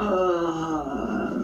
Uh.